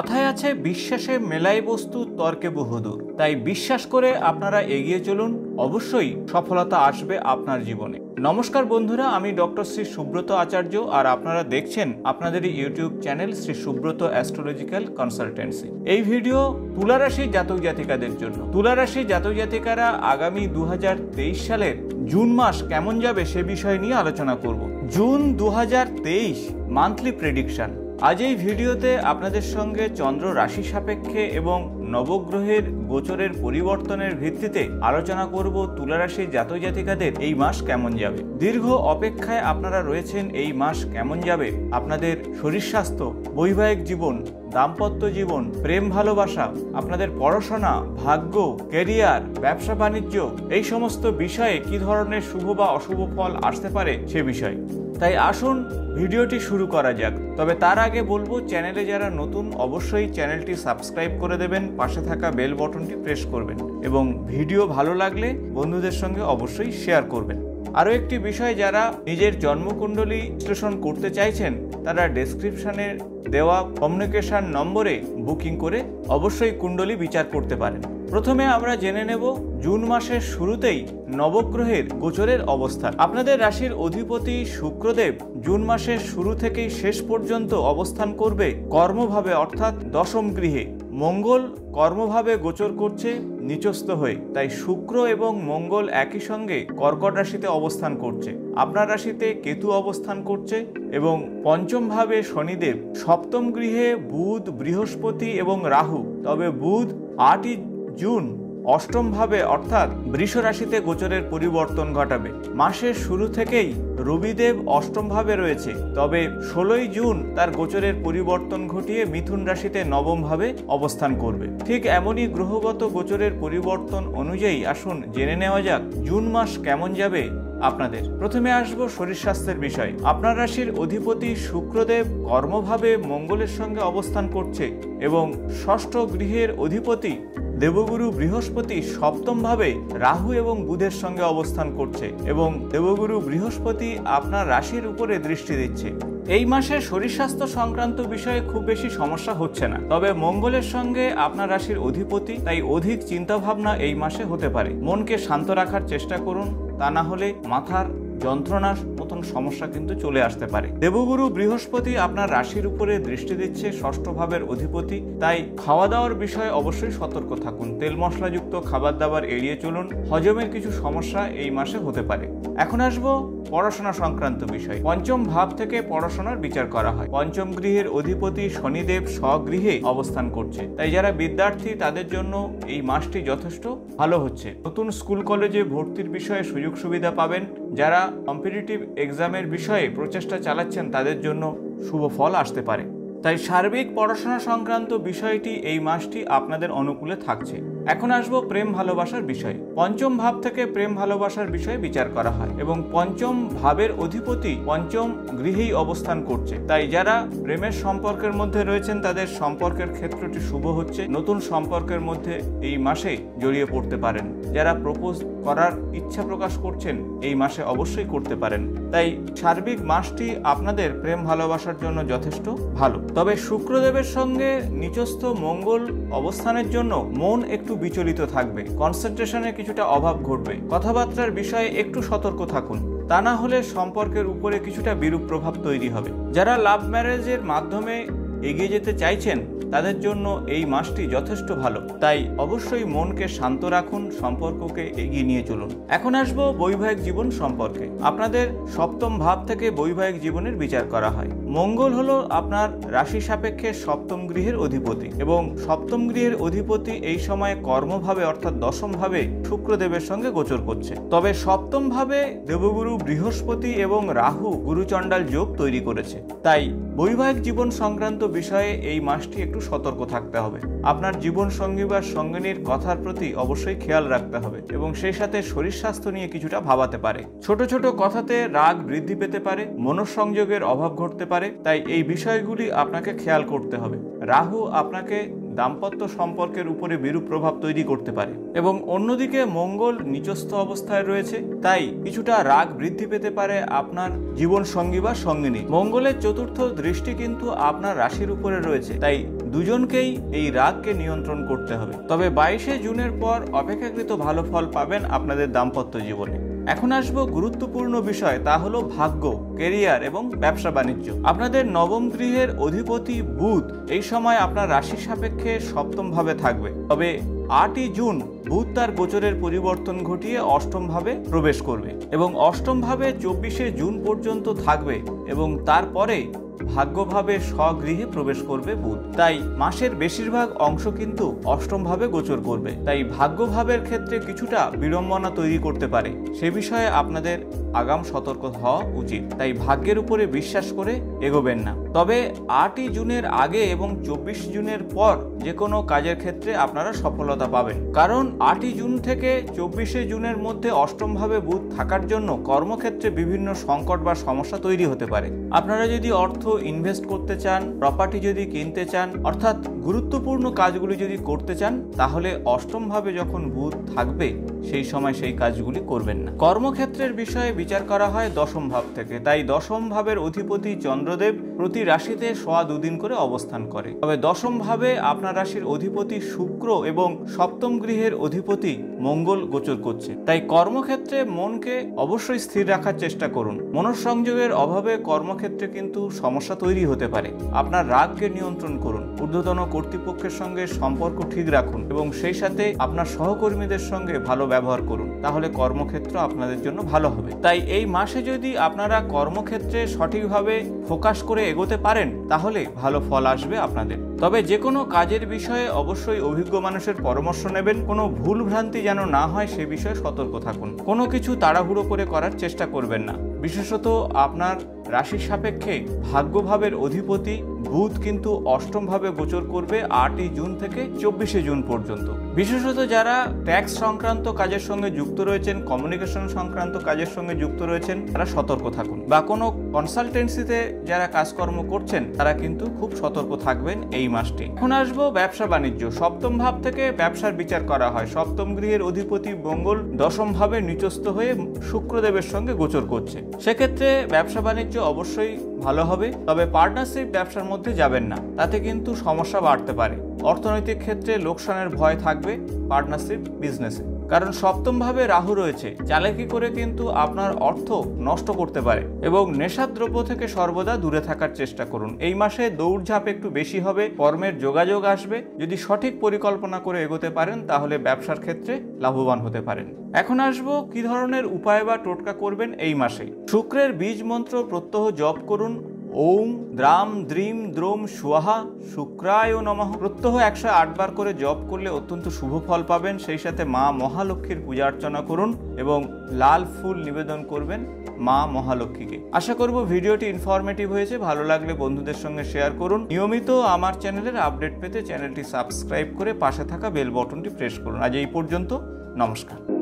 কথায় আছে, বিশ্বাসে মেলাই বস্তু তর্কে বহুদূর। তাই বিশ্বাস করে আপনারা এগিয়ে চলুন, অবশ্যই সফলতা আসবে আপনার জীবনে। নমস্কার বন্ধুরা, আমি ডক্টর শ্রী সুব্রত আচার্য, আর আপনারা দেখছেন আপনাদেরই YouTube channel Shri Subrata astrological consultancy. এই ভিডিও তুলারাশি জাতক জাতিকাদের জন্য। তুলারাশি জাতক জাতিকারা আগামী দু হাজার তেইশ সালের জুন মাস কেমন যাবে সে বিষয় নিয়ে আলোচনা করব। জুন দু হাজার তেইশ মান্থলি প্রেডিকশন। আজ এই ভিডিওতে আপনাদের সঙ্গে চন্দ্র রাশি সাপেক্ষে এবং নবগ্রহের গোচরের পরিবর্তনের ভিত্তিতে আলোচনা করব তুলারাশি জাতক জাতিকাদের এই মাস কেমন যাবে। দীর্ঘ অপেক্ষায় আপনারা রয়েছেন এই মাস কেমন যাবে? আপনাদের শরীর স্বাস্থ্য, বৈবাহিক জীবন, দাম্পত্য জীবন, প্রেম ভালোবাসা, আপনাদের পড়াশোনা, ভাগ্য কেরিয়ার ব্যবসা বাণিজ্য, এই সমস্ত বিষয়ে কি ধরনের শুভ বা অশুভ ফল আসতে পারে সে বিষয়। তাই আসুন ভিডিওটি শুরু করা যাক। তবে তার আগে বলব, চ্যানেলে যারা নতুন, অবশ্যই চ্যানেলটি সাবস্ক্রাইব করে দেবেন, পাশে থাকা বেল বটনটি প্রেস করবেন এবং ভিডিও ভালো লাগলে বন্ধুদের সঙ্গে অবশ্যই শেয়ার করবেন। আরও একটি বিষয় যারা নিজের জন্মকুণ্ডলী বিশ্লেষণ করতে চাইছেন, তারা ডেসক্রিপশনে দেওয়া কমিউনিকেশন নম্বরে বুকিং করে অবশ্যই কুণ্ডলী বিচার করতে পারেন। প্রথমে আমরা জেনে নেব জুন মাসের শুরুতেই নবগ্রহের গোচরের অবস্থান আপনাদের রাশির অধিপতি শুক্রদেব জুন মাসের শুরু থেকেই শেষ পর্যন্ত অবস্থান করবে কর্মভাবে, অর্থাৎ দশম গৃহে। মঙ্গল কর্মভাবে গোচর করছে, নিচস্থ হয়ে। তাই শুক্র এবং মঙ্গল একই সঙ্গে কর্কট রাশিতে অবস্থান করছে। আপনার রাশিতে কেতু অবস্থান করছে এবং পঞ্চমভাবে শনিদেব। সপ্তম গৃহে বুধ, বৃহস্পতি এবং রাহু। তবে বুধ আটই জুন অষ্টম ভাবে, অর্থাৎ বৃষ রাশিতে গোচরের পরিবর্তন ঘটাবে। মাসের শুরু থেকেই রবিদেব অষ্টম ভাবে রয়েছে, তবে ষোলোই জুন তার গোচরের পরিবর্তন ঘটিয়ে মিথুন রাশিতে নবম ভাবে অবস্থান করবে। ঠিক এমনই গ্রহগত গোচরের পরিবর্তন অনুযায়ী আসুন জেনে নেওয়া যাক জুন মাস কেমন যাবে আপনাদের। প্রথমে আসব শরীর স্বাস্থ্যের বিষয়। আপনার রাশির অধিপতি শুক্রদেব কর্মভাবে মঙ্গলের সঙ্গে অবস্থান করছে এবং ষষ্ঠ গৃহের অধিপতি দেবগুরু বৃহস্পতি সপ্তমভাবে রাহু এবং বুধের সঙ্গে অবস্থান করছে এবং দেবগুরু বৃহস্পতি আপনার রাশির উপরে দৃষ্টি দিচ্ছে। এই মাসে শরীর স্বাস্থ্য সংক্রান্ত বিষয়ে খুব বেশি সমস্যা হচ্ছে না। তবে মঙ্গলের সঙ্গে আপনার রাশির অধিপতি, তাই অধিক চিন্তাভাবনা এই মাসে হতে পারে। মনকে শান্ত রাখার চেষ্টা করুন, তা না হলে মাথার যন্ত্রণার মতন সমস্যা কিন্তু চলে আসতে পারে। দেবগুরু বৃহস্পতি আপনার রাশির উপরে দৃষ্টি দিচ্ছে ষষ্ঠ ভাবের অধিপতি। তাই খাওয়া দাওয়ার বিষয়ে অবশ্যই সতর্ক থাকুন। তেল মশলাযুক্ত খাবার দাবার এড়িয়ে চলুন। হজমের কিছু সমস্যা এই মাসে হতে পারে। এখন আসব পড়াশোনা সংক্রান্ত বিষয়। পঞ্চম ভাব থেকে পড়াশোনার বিচার করা হয়। পঞ্চম গৃহের অধিপতি শনিদেব স্বগৃহে অবস্থান করছে। তাই যারা বিদ্যার্থী, তাদের জন্য এই মাসটি যথেষ্ট ভালো হচ্ছে। নতুন স্কুল কলেজে ভর্তির বিষয়ে সুযোগ সুবিধা পাবেন। যারা কম্পিটিটিভ এক্সামের বিষয়ে প্রচেষ্টা চালাচ্ছেন, তাদের জন্য শুভ ফল আসতে পারে। তাই সার্বিক পড়াশোনা সংক্রান্ত বিষয়টি এই মাসটি আপনাদের অনুকূলে থাকছে। এখন আসব প্রেম ভালোবাসার বিষয়। পঞ্চম ভাব থেকে প্রেম ভালোবাসার বিষয়ে বিচার করা হয় এবং পঞ্চম ভাবের অধিপতি পঞ্চম গৃহেই অবস্থান করছে। তাই যারা প্রেমের সম্পর্কের মধ্যে রয়েছেন, তাদের সম্পর্কের ক্ষেত্রটি শুভ হচ্ছে। নতুন সম্পর্কের মধ্যে এই মাসে জড়িয়ে পড়তে পারেন। যারা প্রপোজ করার ইচ্ছা প্রকাশ করছেন, এই মাসে অবশ্যই করতে পারেন। তাই সার্বিক মাসটি আপনাদের প্রেম ভালোবাসার জন্য যথেষ্ট ভালো। তবে শুক্রদেবের সঙ্গে নিচস্থ মঙ্গল অবস্থানের জন্য মন একটু বিচলিত থাকবে। কনসেন্ট্রেশনের কিছুটা অভাব ঘটবে। কথাবার্তার বিষয়ে একটু সতর্ক থাকুন। তা না হলে সম্পর্কের উপরে কিছুটা বিরূপ প্রভাব তৈরি হবে। যারা লাভ ম্যারেজের মাধ্যমে এগিয়ে যেতে চাইছেন, তাদের জন্য এই মাসটি যথেষ্ট ভালো। তাই অবশ্যই মনকে শান্ত রাখুন, সম্পর্ককে এগিয়ে নিয়ে চলুন। এখন আসব বৈবাহিক জীবন সম্পর্কে। আপনাদের সপ্তম ভাব থেকে বৈবাহিক জীবনের বিচার করা হয়। মঙ্গল হলো আপনার রাশি সাপেক্ষে সপ্তম গৃহের অধিপতি এবং সপ্তম গৃহের অধিপতি এই সময় কর্মভাবে অর্থাৎ দশম ভাবে শুক্রদেবের সঙ্গে গোচর করছে। তবে সপ্তম ভাবে দেবগুরু বৃহস্পতি এবং রাহু গুরুচণ্ডাল যোগ তৈরি করেছে। তাই বৈবাহিক জীবন সংক্রান্ত বিষয়ে এই মাসটি একটু সতর্ক থাকতে হবে। আপনার জীবন সঙ্গী বা সঙ্গিনীর কথার প্রতি অবশ্যই খেয়াল রাখতে হবে এবং সেই সাথে শরীর স্বাস্থ্য নিয়ে কিছুটা ভাবাতে পারে। ছোট ছোট কথাতে রাগ বৃদ্ধি পেতে পারে, মনঃসংযোগের অভাব ঘটতে পারে তাই এই বিষয়গুলি আপনাকে খেয়াল করতে হবে। রাহু আপনাকে দাম্পত্য সম্পর্কের উপরে বিরূপ প্রভাব তৈরি করতে পারে এবং অন্যদিকে মঙ্গল নিচস্থ অবস্থায় রয়েছে, তাই কিছুটা রাগ বৃদ্ধি পেতে পারে আপনার জীবন সঙ্গী বা সঙ্গিনী। মঙ্গলের চতুর্থ দৃষ্টি কিন্তু আপনার রাশির উপরে রয়েছে, তাই দুজনকেই এই রাগকে নিয়ন্ত্রণ করতে হবে। তবে বাইশে জুনের পর অপেক্ষাকৃত ভালো ফল পাবেন আপনাদের দাম্পত্য জীবনে। এখন আসব গুরুত্বপূর্ণ বিষয়, তা হলো ভাগ্য, কেরিয়ার এবং ব্যবসা বাণিজ্য। আপনাদের নবম গৃহের অধিপতি বুধ এই সময় আপনার রাশি সাপেক্ষে সপ্তমভাবে থাকবে। তবে আটই জুন বুধ তার গোচরের পরিবর্তন ঘটিয়ে অষ্টমভাবে প্রবেশ করবে এবং অষ্টমভাবে চব্বিশে জুন পর্যন্ত থাকবে এবং তারপরে ভাগ্যভাবে স্বগৃহে প্রবেশ করবে বুধ। তাই মাসের বেশিরভাগ অংশ কিন্তু অষ্টম ভাবে গোচর করবে। তাই ভাগ্যভাবের ক্ষেত্রে কিছুটা বিড়ম্বনা তৈরি করতে পারে। সে বিষয়ে আপনাদের আগাম সতর্ক হওয়া উচিত। তাই ভাগ্যের উপরে বিশ্বাস করে এগোবেন না। তবে আটই জুনের আগে এবং চব্বিশ জুনের পর যে কোনো কাজের ক্ষেত্রে আপনারা সফলতা পাবেন। কারণ আটই জুন থেকে চব্বিশে জুনের মধ্যে অষ্টমভাবে বুধ থাকার জন্য কর্মক্ষেত্রে বিভিন্ন সংকট বা সমস্যা তৈরি হতে পারে। আপনারা যদি অর্থ ইনভেস্ট করতে চান প্রপার্টি যদি কিনতে চান, অর্থাৎ গুরুত্বপূর্ণ কাজগুলি যদি করতে চান, তাহলে অষ্টমভাবে যখন বুধ থাকবে, সেই সময় সেই কাজগুলি করবেন না। কর্মক্ষেত্রের বিষয়ে বিচার করা হয় দশম ভাব থেকে। তাই দশম ভাবের অধিপতি চন্দ্রদেব প্রতি রাশিতে সোয়া দুদিন করে অবস্থান করে। তবে দশম ভাবে আপনার রাশির অধিপতি শুক্র এবং সপ্তম গৃহের অধিপতি মঙ্গল গোচর করছে। তাই কর্মক্ষেত্রে মনকে অবশ্যই স্থির রাখার চেষ্টা করুন। মনঃসংযোগের অভাবে কর্মক্ষেত্রে কিন্তু সমস্যা তৈরি হতে পারে। আপনার রাগকে নিয়ন্ত্রণ করুন। ঊর্ধ্বতন কর্তৃপক্ষের সঙ্গে সম্পর্ক ঠিক রাখুন এবং সেই সাথে আপনার সহকর্মীদের সঙ্গে ভালো ব্যবহার করুন। তাহলে কর্মক্ষেত্র আপনাদের জন্য ভালো হবে। তাই এই মাসে যদি আপনারা কর্মক্ষেত্রে সঠিকভাবে ফোকাস করে এগোতে পারেন, তাহলে ভালো ফল আসবে আপনাদের। তবে যে কোনো কাজের বিষয়ে অবশ্যই অভিজ্ঞ মানুষের পরামর্শ নেবেন, কোনো ভুল ভ্রান্তি যেন না হয় সে বিষয়ে সতর্ক থাকুন। কোনো কিছু তাড়াহুড়ো করে করার চেষ্টা করবেন না। বিশেষত আপনার রাশির সাপেক্ষে ভাগ্যভাবের অধিপতি বুধ কিন্তু অষ্টমভাবে গোচর করবে আটই জুন থেকে চব্বিশে জুন পর্যন্ত। বিশেষত যারা ট্যাক্স সংক্রান্ত কাজের সঙ্গে যুক্ত রয়েছেন, কমিউনিকেশন সংক্রান্ত কাজের সঙ্গে যুক্ত রয়েছেন, তারা সতর্ক থাকুন। বা কোনো কনসালটেন্সিতে যারা কাজকর্ম করছেন, তারা কিন্তু খুব সতর্ক থাকবেন এই মাসটি। এখন আসব ব্যবসা বাণিজ্য। সপ্তম ভাব থেকে ব্যবসার বিচার করা হয়। সপ্তম গৃহের অধিপতি মঙ্গল দশম ভাবে নিচস্থ হয়ে শুক্রদেবের সঙ্গে গোচর করছে। সেক্ষেত্রে ব্যবসা বাণিজ্য অবশ্যই ভালো হবে, তবে পার্টনারশিপ ব্যবসার মধ্যে যাবেন না। তাতে কিন্তু সমস্যা বাড়তে পারে। অর্থনৈতিক ক্ষেত্রে লোকসানের ভয় থাকবে পার্টনারশিপ বিজনেসে কারণ সপ্তম ভাবে রাহু রয়েছে, চালাকি করে কিন্তু আপনার অর্থ নষ্ট করতে পারে এবং নেশার দ্রব্য থেকে সর্বদা দূরে থাকার চেষ্টা করুন। এই মাসে দৌড়ঝাঁপ একটু বেশি হবে, কর্মের যোগাযোগ আসবে। যদি সঠিক পরিকল্পনা করে এগোতে পারেন, তাহলে ব্যবসার ক্ষেত্রে লাভবান হতে পারেন। এখন আসব কি ধরনের উপায় বা টোটকা করবেন এই মাসে। শুক্রের বীজ মন্ত্র প্রত্যহ জপ করুন ওম দ্রাম দ্রিম দ্রোম সুয়াহা শুক্রায় নমঃ। প্রত্যহ একশো আটবার করে জপ করলে অত্যন্ত শুভ ফল পাবেন। সেই সাথে মা মহালক্ষ্মীর পূজা অর্চনা করুন এবং লাল ফুল নিবেদন করবেন মা মহালক্ষ্মীকে। আশা করব ভিডিওটি ইনফরমেটিভ হয়েছে। ভালো লাগলে বন্ধুদের সঙ্গে শেয়ার করুন। নিয়মিত আমার চ্যানেলের আপডেট পেতে চ্যানেলটি সাবস্ক্রাইব করে পাশে থাকা বেল বটনটি প্রেস করুন। আজ এই পর্যন্ত নমস্কার।